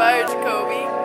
inspired Jacoby.